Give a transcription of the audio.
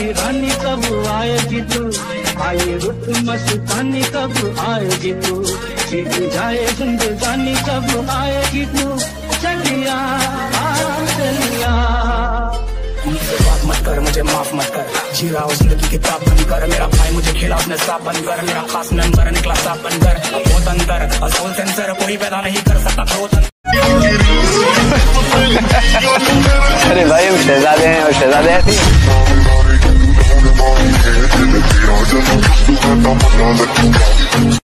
की रानी कब आएगी तू? आए रुत मस्तानी कब आएगी तू? सीख जाए जिंदगानी कब आएगी तू? मुझे माफ़ मत कर। जी रहा हूँ ज़िंदगी किताब बंद कर। मेरा भाई मुझे खेला उसने साफ़ बंद कर। मेरा खास नंबर निकला साफ़ बंद कर। बहुत अंतर असोल सेंसर कोई पैदा नहीं कर सकता बहुत edades, edades. Sí.